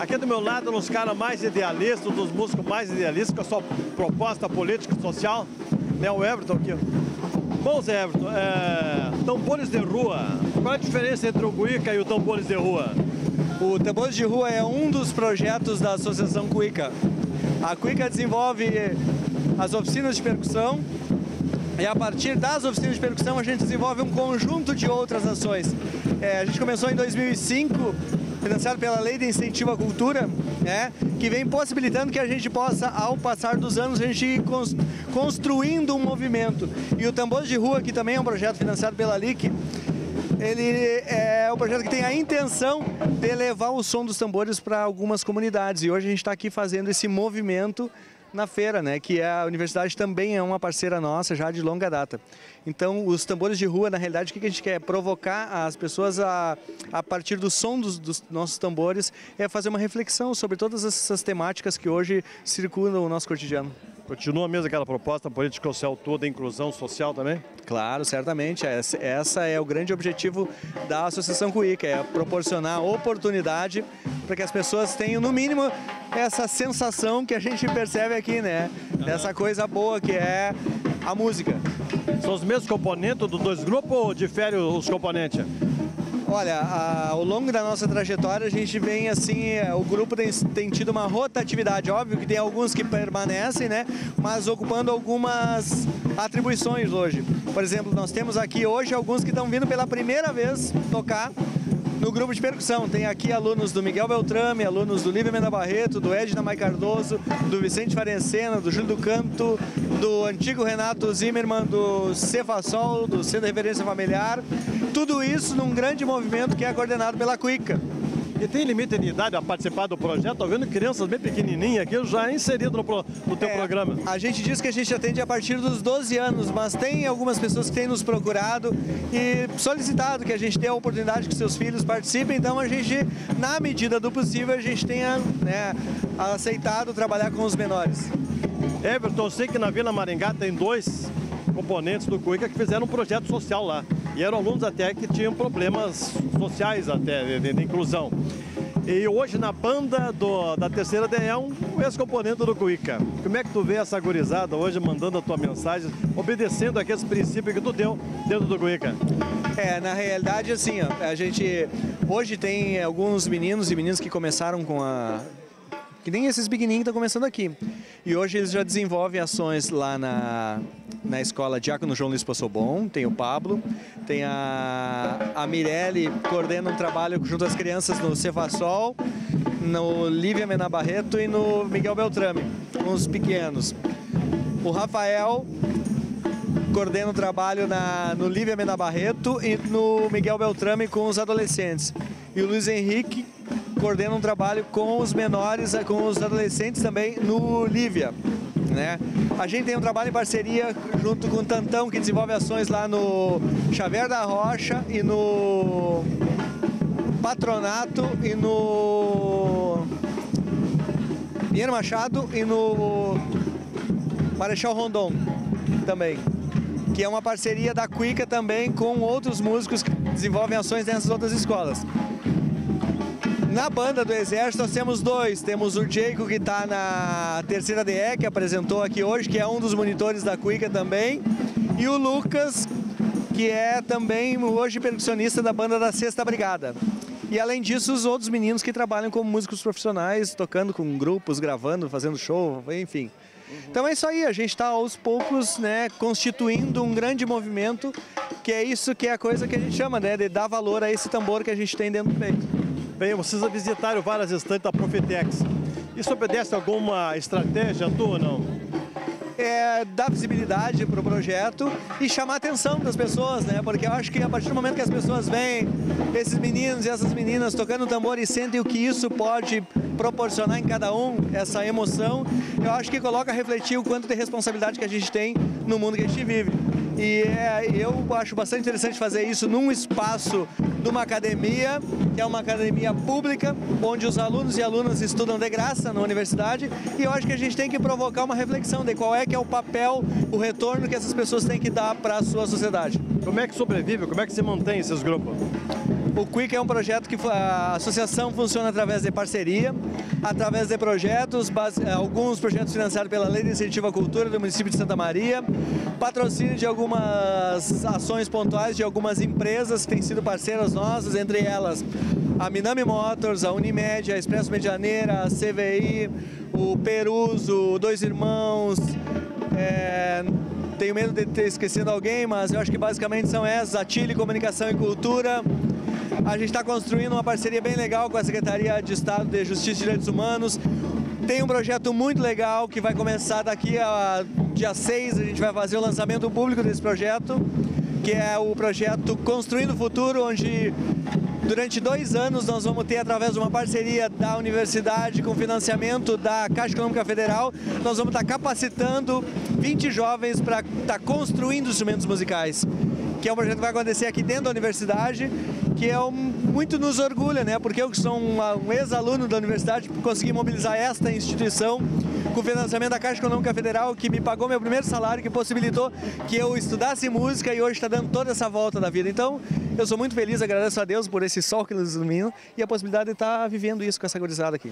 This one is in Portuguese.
Aqui do meu lado, uns caras mais idealistas, dos músicos mais idealistas, com a sua proposta política e social, né? O Everton aqui. Bom, Zé Everton, é... tambores de rua, qual é a diferença entre o Cuica e o tambores de rua? O Tambores de Rua é um dos projetos da Associação Cuica. A Cuica desenvolve as oficinas de percussão e a partir das oficinas de percussão a gente desenvolve um conjunto de outras ações. É, a gente começou em 2005, financiado pela Lei de Incentivo à Cultura, né, que vem possibilitando que a gente possa, ao passar dos anos, a gente ir construindo um movimento. E o Tambores de Rua, que também é um projeto financiado pela LIC, ele é um projeto que tem a intenção de levar o som dos tambores para algumas comunidades. E hoje a gente está aqui fazendo esse movimento na feira, né, que é a universidade também é uma parceira nossa já de longa data. Então, os tambores de rua, na realidade, o que a gente quer? Provocar as pessoas a, a partir do som dos, dos nossos tambores, é fazer uma reflexão sobre todas essas temáticas que hoje circulam no nosso cotidiano. Continua mesmo aquela proposta política social toda, inclusão social também? Claro, certamente. Essa, essa é o grande objetivo da Associação Cuíca, é proporcionar oportunidade para que as pessoas tenham, no mínimo, essa sensação que a gente percebe aqui, né? Dessa coisa boa que é a música. São os mesmos componentes dos dois grupos ou diferem os componentes? Olha, a, ao longo da nossa trajetória a gente vem assim, é, o grupo tem, tem tido uma rotatividade, óbvio que tem alguns que permanecem, né? Mas ocupando algumas atribuições hoje. Por exemplo, nós temos aqui hoje alguns que estão vindo pela primeira vez tocar no grupo de percussão. Tem aqui alunos do Miguel Beltrame, alunos do Lívia Menda Barreto, do Edna Mai Cardoso, do Vicente Farencena, do Júlio do Canto, do antigo Renato Zimmermann, do Cefasol, do Centro de Referência Familiar. Tudo isso num grande movimento que é coordenado pela Cuica. E tem limite de idade a participar do projeto? Estou vendo crianças bem pequenininhas aqui já inserido no, pro, no teu é, programa. A gente diz que a gente atende a partir dos 12 anos, mas tem algumas pessoas que têm nos procurado e solicitado que a gente dê a oportunidade que seus filhos participem. Então a gente, na medida do possível, a gente tenha né, aceitado trabalhar com os menores. Everton, eu sei que na Vila Maringá tem dois componentes do Cuica que fizeram um projeto social lá. E eram alunos até que tinham problemas sociais até, de, de inclusão. E hoje na banda do, da terceira DE é um ex-componente do Cuica. Como é que tu vê essa gurizada hoje mandando a tua mensagem, obedecendo aqueles princípios que tu deu dentro do Cuica? É, na realidade assim, ó, a gente hoje tem alguns meninos e meninas que começaram com a que nem esses pequenininhos que estão começando aqui. E hoje eles já desenvolvem ações lá na, na escola Diácono João Luiz Possobon, tem o Pablo, tem a, a Mirelle, coordena um trabalho junto às crianças no Cefasol, no Lívia Mena Barreto e no Miguel Beltrame, com os pequenos. O Rafael coordena o trabalho na, no Lívia Mena Barreto e no Miguel Beltrame com os adolescentes. E o Luiz Henrique coordena um trabalho com os menores, com os adolescentes também no Lívia. Né? A gente tem um trabalho em parceria junto com o Tantão, que desenvolve ações lá no Xavier da Rocha e no Patronato e no Pinheiro Machado e no Marechal Rondon também. Que é uma parceria da Cuica também com outros músicos que desenvolvem ações nessas outras escolas. Na banda do Exército nós temos dois. Temos o Jayco que está na terceira DE, que apresentou aqui hoje, que é um dos monitores da Cuica também. E o Lucas, que é também hoje percussionista da banda da Sexta Brigada. E além disso, os outros meninos que trabalham como músicos profissionais, tocando com grupos, gravando, fazendo show, enfim. Então é isso aí, a gente está aos poucos né, constituindo um grande movimento, que é isso que é a coisa que a gente chama, né, de dar valor a esse tambor que a gente tem dentro do peito. Bem, vocês visitaram várias estantes da Profitex. Isso obedece a alguma estratégia tua ou não? É, dar visibilidade para o projeto e chamar a atenção das pessoas, né? Porque eu acho que a partir do momento que as pessoas veem esses meninos e essas meninas tocando tambor e sentem o que isso pode proporcionar em cada um, essa emoção, eu acho que coloca a refletir o quanto de responsabilidade que a gente tem no mundo que a gente vive. E é, eu acho bastante interessante fazer isso num espaço de uma academia, que é uma academia pública, onde os alunos e alunas estudam de graça na universidade. E eu acho que a gente tem que provocar uma reflexão de qual é que é o papel, o retorno que essas pessoas têm que dar para a sua sociedade. Como é que sobrevive? Como é que se mantém esses grupos? O Quick é um projeto que a associação funciona através de parceria, através de projetos, base, alguns projetos financiados pela Lei de Incentivo à Cultura do município de Santa Maria, patrocínio de algumas ações pontuais de algumas empresas que têm sido parceiras nossas, entre elas a Minami Motors, a Unimed, a Expresso Medianeira, a CVI, o Peruso, Dois Irmãos, é, tenho medo de ter esquecido alguém, mas eu acho que basicamente são essas, a Chile Comunicação e Cultura. A gente está construindo uma parceria bem legal com a Secretaria de Estado de Justiça e Direitos Humanos. Tem um projeto muito legal que vai começar daqui a dia 6, a gente vai fazer o lançamento público desse projeto, que é o projeto Construindo o Futuro, onde Durante dois anos nós vamos ter, através de uma parceria da universidade com financiamento da Caixa Econômica Federal, nós vamos estar capacitando 20 jovens para estar construindo instrumentos musicais que é um projeto que vai acontecer aqui dentro da universidade, que é um, muito nos orgulha, né? Porque eu que sou um, um ex-aluno da universidade, consegui mobilizar esta instituição com financiamento da Caixa Econômica Federal, que me pagou meu primeiro salário, que possibilitou que eu estudasse música e hoje está dando toda essa volta da vida. Então, eu sou muito feliz, agradeço a Deus por esse sol que nos ilumina e a possibilidade de estar vivendo isso com essa gurizada aqui.